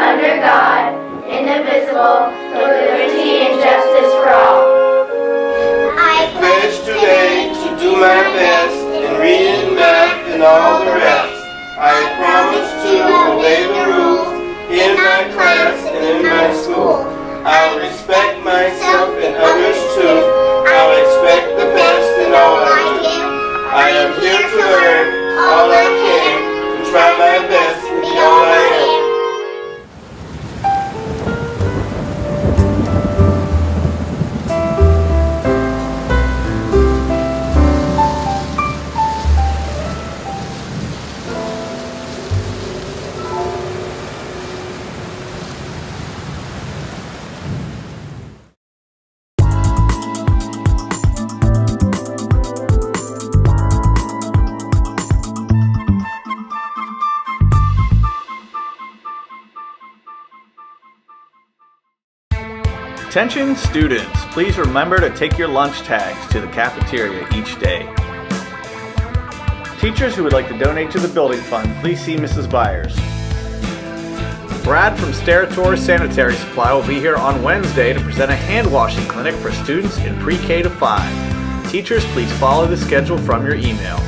under God, indivisible, with liberty and justice for all. I pledge today to do my best in reading, math, and all the rest. I promise to obey the rules in my class and in my school. I'll respect myself and others too. Attention students, please remember to take your lunch tags to the cafeteria each day. Teachers who would like to donate to the building fund, please see Mrs. Byers. Brad from Sterator Sanitary Supply will be here on Wednesday to present a hand washing clinic for students in pre-K to 5. Teachers, please follow the schedule from your email.